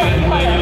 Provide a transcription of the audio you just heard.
上去画